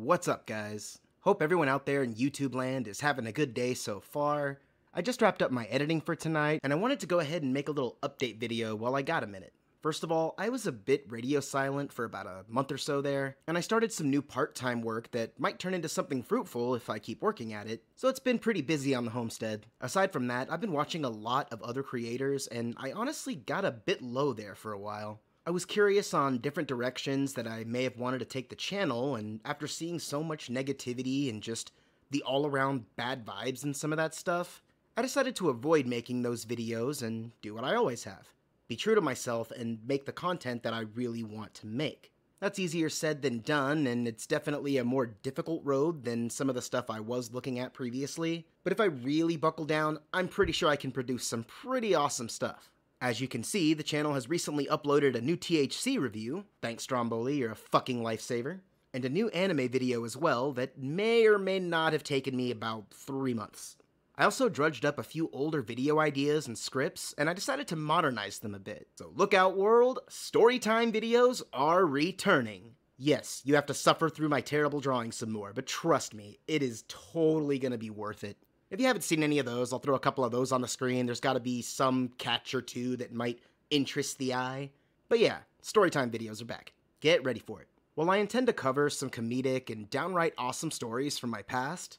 What's up, guys? Hope everyone out there in YouTube land is having a good day so far. I just wrapped up my editing for tonight, and I wanted to go ahead and make a little update video while I got a minute. First of all, I was a bit radio silent for about a month or so there, and I started some new part-time work that might turn into something fruitful if I keep working at it, so it's been pretty busy on the homestead. Aside from that, I've been watching a lot of other creators, and I honestly got a bit low there for a while. I was curious on different directions that I may have wanted to take the channel, and after seeing so much negativity and just the all-around bad vibes and some of that stuff, I decided to avoid making those videos and do what I always have be true to myself, and make the content that I really want to make. That's easier said than done, and it's definitely a more difficult road than some of the stuff I was looking at previously. But if I really buckle down, I'm pretty sure I can produce some pretty awesome stuff. As you can see, the channel has recently uploaded a new THC review. Thanks, Stromboli, you're a fucking lifesaver. And a new anime video as well that may or may not have taken me about three months. I also drudged up a few older video ideas and scripts, and I decided to modernize them a bit. So look out world, storytime videos are returning. Yes, you have to suffer through my terrible drawing some more, but trust me, it is totally gonna be worth it. If you haven't seen any of those, I'll throw a couple of those on the screen. There's gotta be some catch or two that might interest the eye. But yeah, storytime videos are back. Get ready for it. While I intend to cover some comedic and downright awesome stories from my past,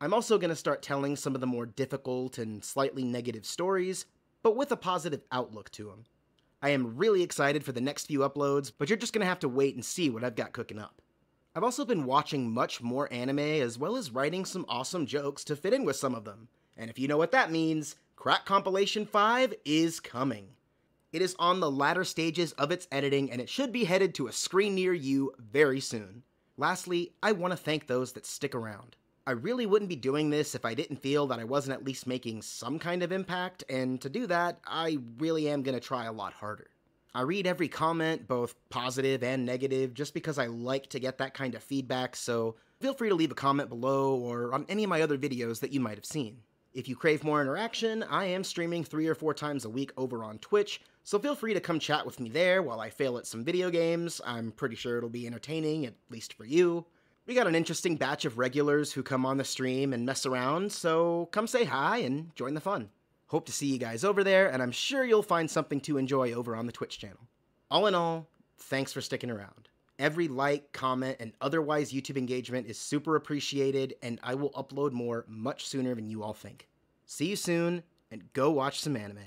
I'm also going to start telling some of the more difficult and slightly negative stories, but with a positive outlook to them. I am really excited for the next few uploads, but you're just going to have to wait and see what I've got cooking up. I've also been watching much more anime as well as writing some awesome jokes to fit in with some of them. And if you know what that means, Crack Compilation 5 is coming. It is on the latter stages of its editing and it should be headed to a screen near you very soon. Lastly, I want to thank those that stick around. I really wouldn't be doing this if I didn't feel that I wasn't at least making some kind of impact, and to do that, I really am going to try a lot harder. I read every comment, both positive and negative, just because I like to get that kind of feedback, so feel free to leave a comment below or on any of my other videos that you might have seen. If you crave more interaction, I am streaming three or four times a week over on Twitch, so feel free to come chat with me there while I fail at some video games. I'm pretty sure it'll be entertaining, at least for you. We got an interesting batch of regulars who come on the stream and mess around, so come say hi and join the fun. Hope to see you guys over there, and I'm sure you'll find something to enjoy over on the Twitch channel. All in all, thanks for sticking around. Every like, comment, and otherwise YouTube engagement is super appreciated, and I will upload more much sooner than you all think. See you soon, and go watch some anime.